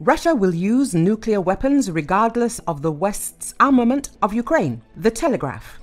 Russia will use nuclear weapons regardless of the West's armament of Ukraine. The Telegraph.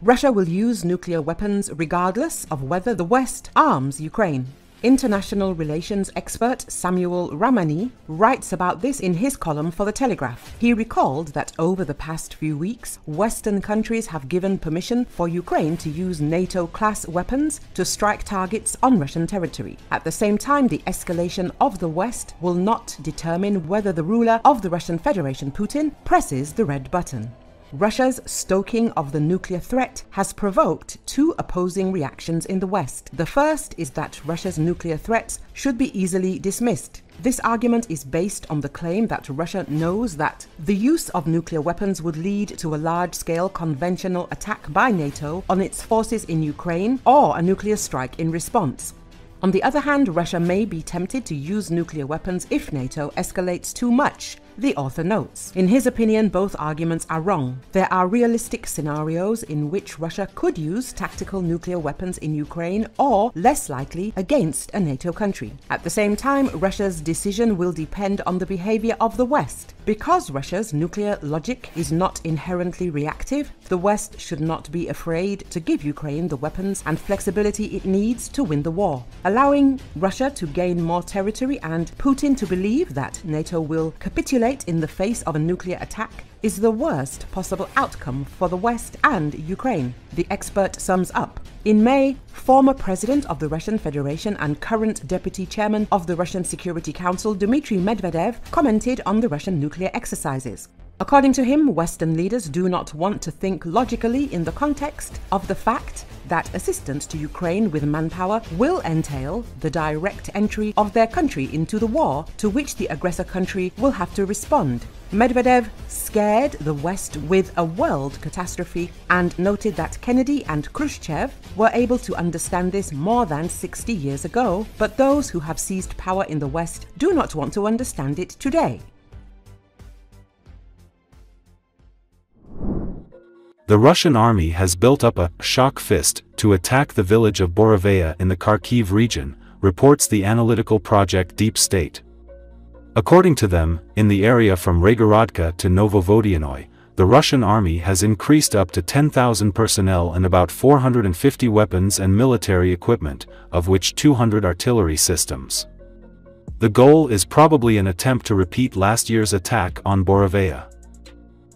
Russia will use nuclear weapons regardless of whether the West arms Ukraine. International relations expert Samuel Ramani writes about this in his column for The Telegraph. He recalled that over the past few weeks, Western countries have given permission for Ukraine to use NATO class weapons to strike targets on Russian territory. At the same time, the escalation of the West will not determine whether the ruler of the Russian Federation, Putin, presses the red button. Russia's stoking of the nuclear threat has provoked two opposing reactions in the West. The first is that Russia's nuclear threats should be easily dismissed. This argument is based on the claim that Russia knows that the use of nuclear weapons would lead to a large scale conventional attack by NATO on its forces in Ukraine or a nuclear strike in response. On the other hand, Russia may be tempted to use nuclear weapons if NATO escalates too much, the author notes. In his opinion, both arguments are wrong. There are realistic scenarios in which Russia could use tactical nuclear weapons in Ukraine or, less likely, against a NATO country. At the same time, Russia's decision will depend on the behavior of the West. Because Russia's nuclear logic is not inherently reactive, the West should not be afraid to give Ukraine the weapons and flexibility it needs to win the war. Allowing Russia to gain more territory and Putin to believe that NATO will capitulate capitulate in the face of a nuclear attack is the worst possible outcome for the West and Ukraine, the expert sums up. In May, former president of the Russian Federation and current deputy chairman of the Russian Security Council, Dmitry Medvedev, commented on the Russian nuclear exercises. According to him, Western leaders do not want to think logically in the context of the fact that assistance to Ukraine with manpower will entail the direct entry of their country into the war to which the aggressor country will have to respond. Medvedev scared the West with a world catastrophe and noted that Kennedy and Khrushchev were able to understand this more than 60 years ago, but those who have seized power in the West do not want to understand it today. The Russian army has built up a shock fist to attack the village of Borovaya in the Kharkiv region, reports the analytical project Deep State. According to them, in the area from Raygorodka to Novovodyannoy, the Russian army has increased up to 10,000 personnel and about 450 weapons and military equipment, of which 200 artillery systems. The goal is probably an attempt to repeat last year's attack on Borovaya.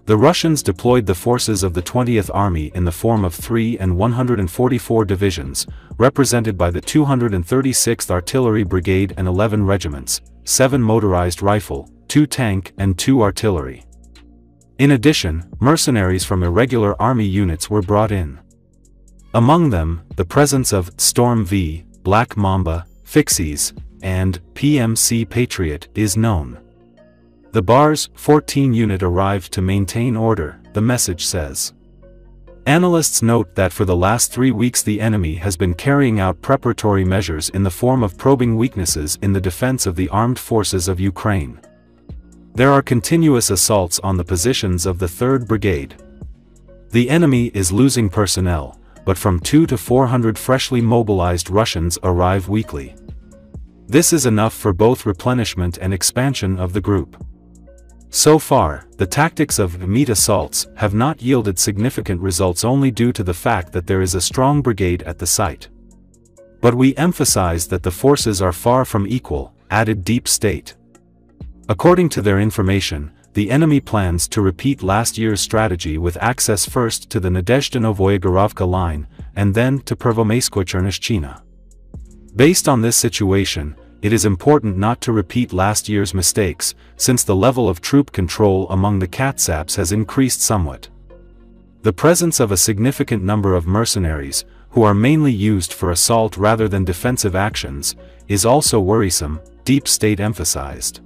The Russians deployed the forces of the 20th Army in the form of 3 and 144 divisions, represented by the 236th Artillery Brigade and 11 regiments, 7 motorized rifle, 2 tank and 2 artillery. In addition, mercenaries from irregular army units were brought in. Among them, the presence of Storm V, Black Mamba, Fixies, and PMC Patriot is known. The BARS 14 unit arrived to maintain order, the message says. Analysts note that for the last three weeks the enemy has been carrying out preparatory measures in the form of probing weaknesses in the defense of the armed forces of Ukraine. There are continuous assaults on the positions of the 3rd Brigade. The enemy is losing personnel, but from 2 to 400 freshly mobilized Russians arrive weekly. This is enough for both replenishment and expansion of the group. So far, the tactics of meat assaults have not yielded significant results only due to the fact that there is a strong brigade at the site. But we emphasize that the forces are far from equal, added Deep State. According to their information, the enemy plans to repeat last year's strategy with access first to the Nadezhda-Novoyegorovka line, and then to Pervomaiskoye-Chernivtsi. Based on this situation, it is important not to repeat last year's mistakes, since the level of troop control among the Katsaps has increased somewhat. The presence of a significant number of mercenaries, who are mainly used for assault rather than defensive actions, is also worrisome, Deep State emphasized.